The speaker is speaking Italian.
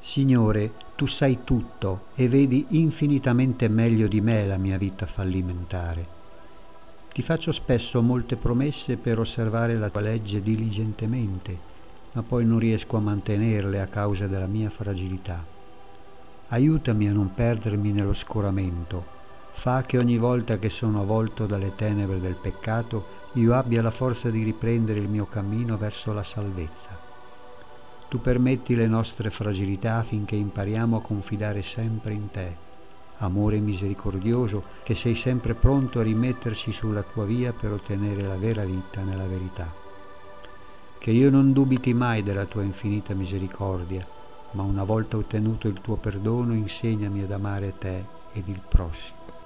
Signore, tu sai tutto e vedi infinitamente meglio di me la mia vita fallimentare. Ti faccio spesso molte promesse per osservare la tua legge diligentemente, ma poi non riesco a mantenerle a causa della mia fragilità. Aiutami a non perdermi nello scoramento. Fa che ogni volta che sono avvolto dalle tenebre del peccato io abbia la forza di riprendere il mio cammino verso la salvezza. Tu permetti le nostre fragilità affinché impariamo a confidare sempre in te. Amore misericordioso, che sei sempre pronto a rimetterci sulla tua via per ottenere la vera vita nella verità. Che io non dubiti mai della tua infinita misericordia, ma una volta ottenuto il tuo perdono insegnami ad amare te ed il prossimo.